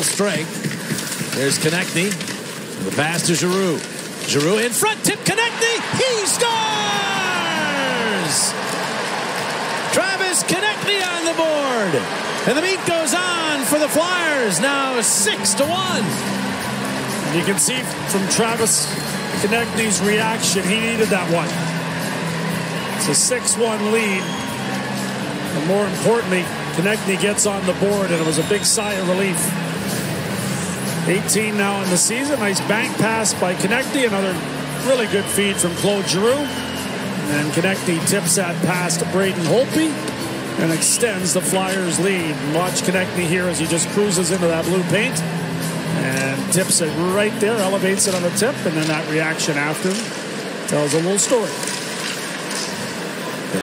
full strength. There's Konecny. The pass to Giroux. Giroux in front, tip Konecny. He scores! Travis Konecny on the board. And the meet goes on for the Flyers. Now six to one. You can see from Travis Konecny's reaction, he needed that one. It's a 6-1 lead. And more importantly, Konecny gets on the board, and it was a big sigh of relief. 18 now in the season. Nice bank pass by Konecny. Another really good feed from Claude Giroux. And Konecny tips that pass to Braden Holtby and extends the Flyers' lead. Watch Konecny here as he just cruises into that blue paint and tips it right there, elevates it on the tip, and then that reaction after tells a little story.